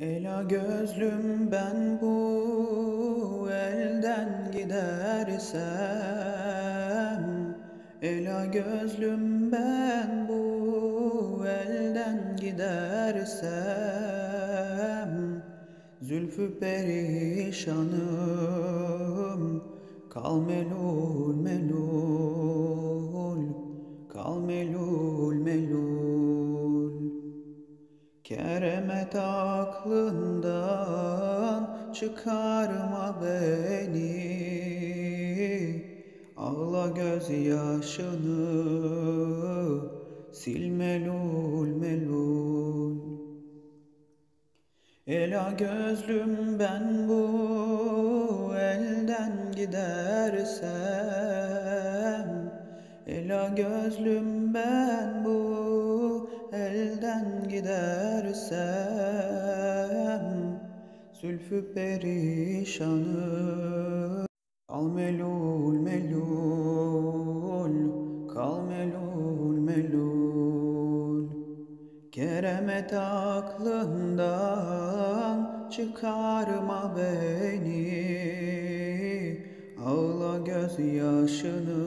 Ela gözlüm ben bu elden gidersem Ela gözlüm ben bu elden gidersem Zülfü perişanım Kal melul melul Kal melul Keremet aklından çıkarma beni. Ağla gözyaşını sil melul melul. Ela gözlüm ben bu elden gidersem Ela gözlüm ben bu elden gidersem Zülfü perişanı Kal melul melul Kal melul melul. Keremet aklından çıkarma beni Ağla gözyaşını